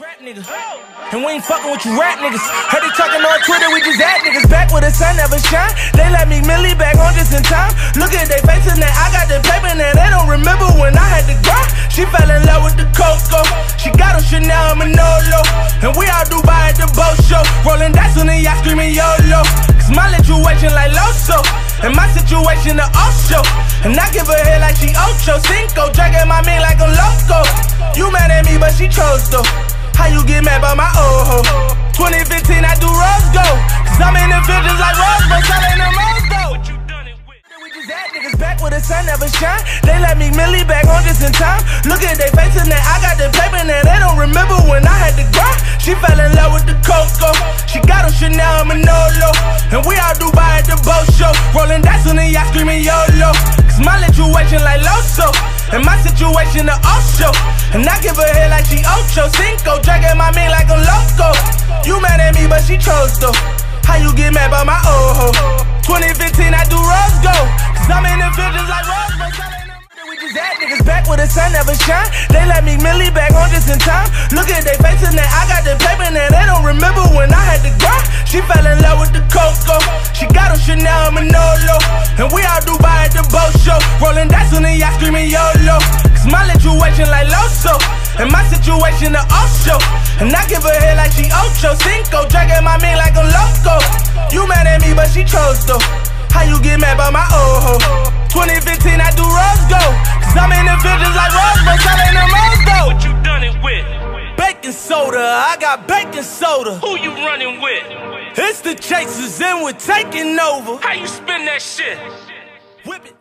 Trap niggas. And we ain't fucking with you rap niggas. Heard they talking on Twitter, we just add niggas back where the sun never shine. They let me Millie back on just in time. Look at they faces now, I got the paper now. They don't remember when I had to grind. She fell in love with the Coco. She got a Chanel and Manolo. And we all Dubai at the boat show. Rolling dice on the yacht screaming YOLO. Cause my situation like Loso. And my situation the Osho. And I give her head like she Ocho Cinco. Dragging my man like a loco. You mad at me, but she chose though. How you get mad by my old hoe? 2015, I do rose go. Cause I'm in the field like Rose, but selling them rose though. We just had niggas back where the sun never shine. They let me Millie back on just in time. Look at they faces my situation the Osho. And I give her head like she Ocho Cinco. Dragging my man like a loco. You mad at me, but she chose though. How you get mad by my old hoe? 2015, I do rose go. Cause I'm in the field just like Rose, had niggas back where the sun never shine. They let me Millie back on just in time. Look at they faces now, I got the paper now. They don't remember when I had to grind. She fell in love with the Coco. She got a Chanel and Manolo. And we all Dubai at the boat show. Rolling dice on the yacht screaming YOLO. And my situation the off show. And I give her head like she Ocho Cinco. Dragging my man like a loco. You mad at me, but she chose though. How you get mad by my old hoe? 2015, I do rose go. Cause I'm in the just like Rose, but selling them rose though. What you done it with? Baking soda, I got baking soda. Who you running with? It's the chasers and we're taking over. How you spin that shit? Whip it.